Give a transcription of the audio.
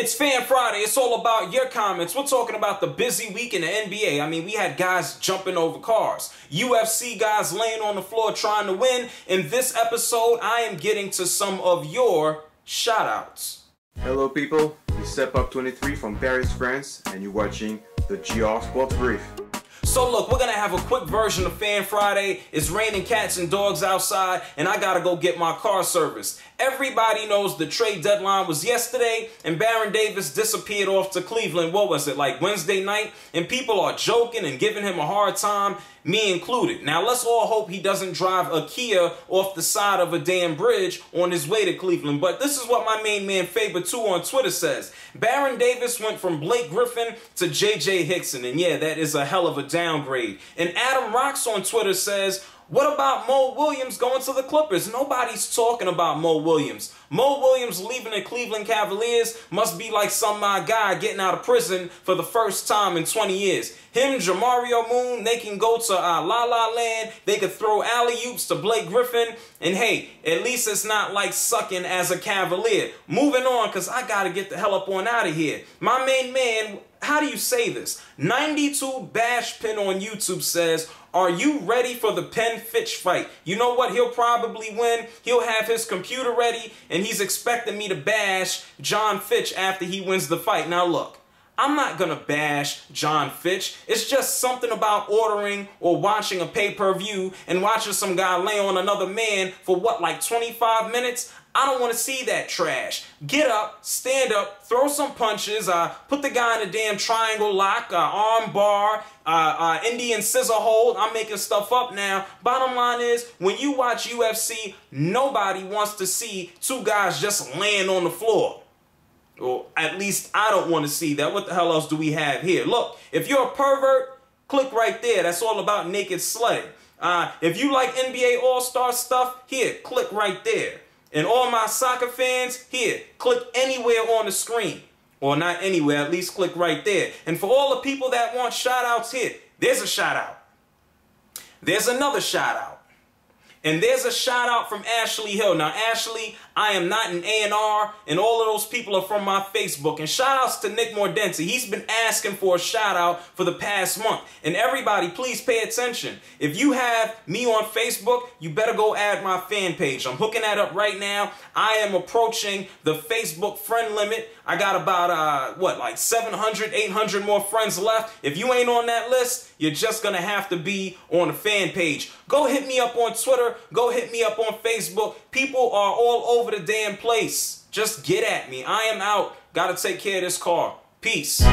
It's Fan Friday. It's all about your comments. We're talking about the busy week in the NBA. I mean, we had guys jumping over cars, UFC guys laying on the floor trying to win. In this episode, I am getting to some of your shoutouts. Hello, people. It's Step Up 23 from Paris, France, and you're watching the JR Sports Brief. So look, we're gonna have a quick version of Fan Friday. It's raining cats and dogs outside, and I gotta go get my car serviced. Everybody knows the trade deadline was yesterday, and Baron Davis disappeared off to Cleveland. What was it, like Wednesday night? And people are joking and giving him a hard time, me included. Now let's all hope he doesn't drive a Kia off the side of a damn bridge on his way to Cleveland. But this is what my main man Faber 2 on Twitter says. Baron Davis went from Blake Griffin to JJ Hickson, and yeah, that is a hell of a downgrade. And Adam Rocks on Twitter says, what about Mo Williams going to the Clippers? Nobody's talking about Mo Williams. Mo Williams leaving the Cleveland Cavaliers must be like some my guy getting out of prison for the first time in 20 years. Him, Jamario Moon, they can go to uh, La La Land. They could throw alley-oops to Blake Griffin. And hey, at least it's not like sucking as a Cavalier. Moving on, because I got to get the hell up on out of here. My main man, how do you say this? 92 Bash Pin on YouTube says, are you ready for the Penn Fitch fight? You know what? He'll probably win. He'll have his computer ready, and he's expecting me to bash Jon Fitch after he wins the fight. Now, look. I'm not gonna bash Jon Fitch. It's just something about ordering or watching a pay-per-view and watching some guy lay on another man for what, like 25 minutes? I don't want to see that trash. Get up, stand up, throw some punches, uh, put the guy in a damn triangle lock, uh, arm bar, uh, uh, Indian scissor hold. I'm making stuff up now. Bottom line is, when you watch UFC, nobody wants to see two guys just laying on the floor. Or at least I don't want to see that. What the hell else do we have here? Look, if you're a pervert, click right there. That's all about naked sledding. Uh, if you like NBA All-Star stuff, here, click right there. And all my soccer fans, here, click anywhere on the screen. Or not anywhere, at least click right there. And for all the people that want shout outs here, there's a shout out. There's another shout out. And there's a shout out from Ashley Hill. Now, Ashley, I am not an A&R, and all of those people are from my Facebook. And shout outs to Nick Mordenti. He's been asking for a shout out for the past month. And everybody, please pay attention. If you have me on Facebook, you better go add my fan page. I'm hooking that up right now. I am approaching the Facebook friend limit. I got about, uh, what, like 700, 800 more friends left. If you ain't on that list, you're just going to have to be on the fan page. Go hit me up on Twitter. Twitter. Go hit me up on Facebook. People are all over the damn place. Just get at me. I am out. Gotta take care of this car. Peace.